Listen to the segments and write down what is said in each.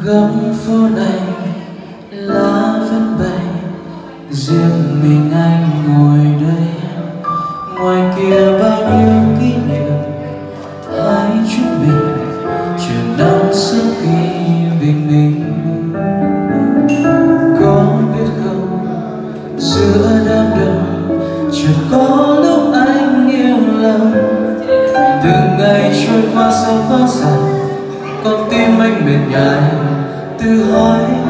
góc phố này lá vẫn bay. Riêng mình anh ngồi đây, ngoài kia bao nhiêu kỷ niệm, hai chúng mình chuyện đang sau khi bình minh. Có biết không, giữa đám đông, chợt có lúc anh yêu lòng từng ngày trôi qua sao quá dài tuyệt nhạt tự hỏi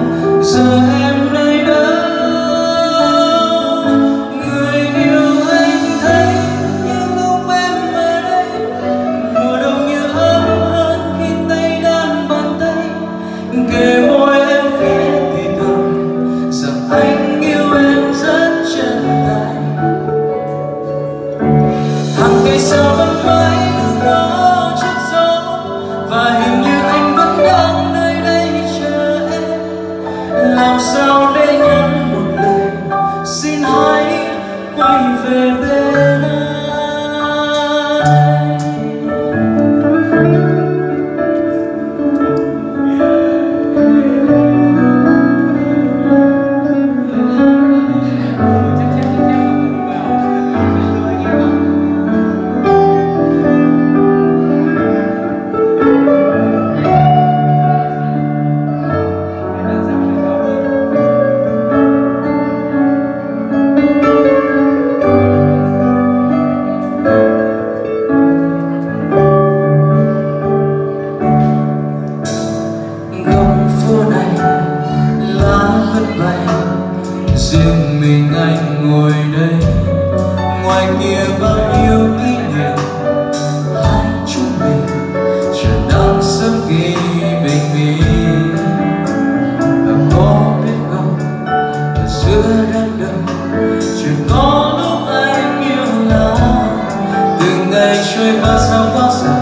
mình anh ngồi đây. Ngoài kia bao nhiêu kỷ niệm, hai chúng mình chẳng đang sớm khi bình minh và có biết không là giữa đám đông chẳng có lúc anh yêu lắm từng ngày trôi qua sao quá dài